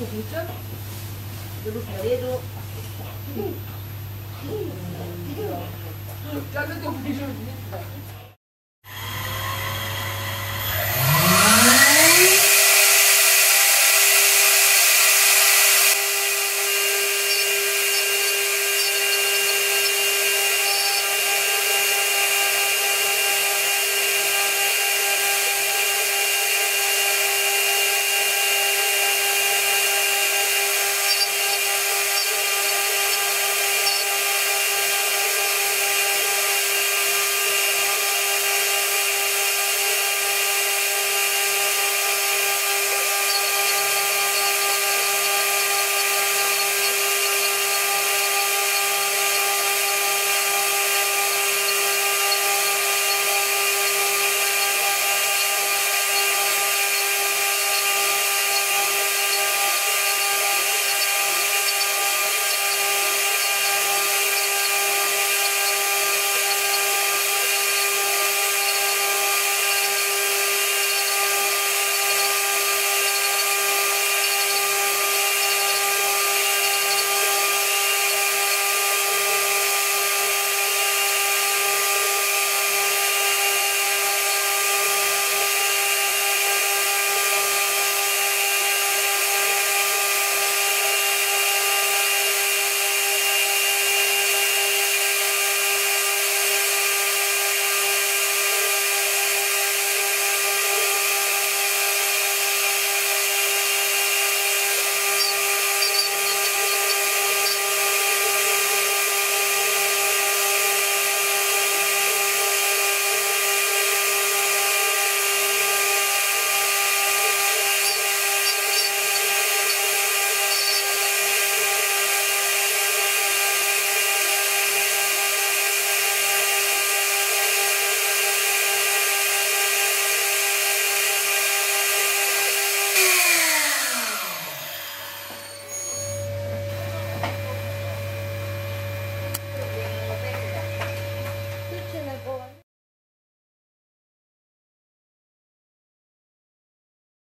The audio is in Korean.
나한테 진짜? 너도 잘해줘. 짜증도 부리셔도